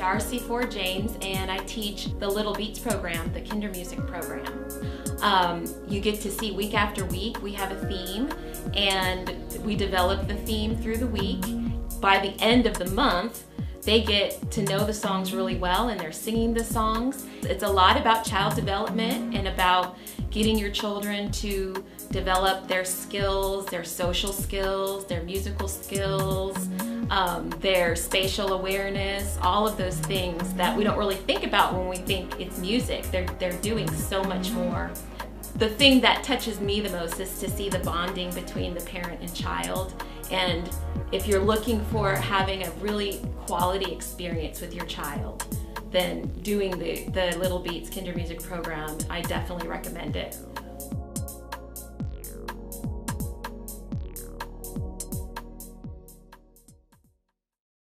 Darcy Ford James, and I teach the Little Beats program, the Kindermusik program. Um, you get to see week after week, we have a theme, and we develop the theme through the week. By the end of the month, they get to know the songs really well and they're singing the songs. It's a lot about child development and about getting your children to develop their skills, their social skills, their musical skills, um, their spatial awareness, all of those things that we don't really think about when we think it's music. They're, they're doing so much more. The thing that touches me the most is to see the bonding between the parent and child. And if you're looking for having a really quality experience with your child, then doing the, the Little Beats Kindermusik program, I definitely recommend it.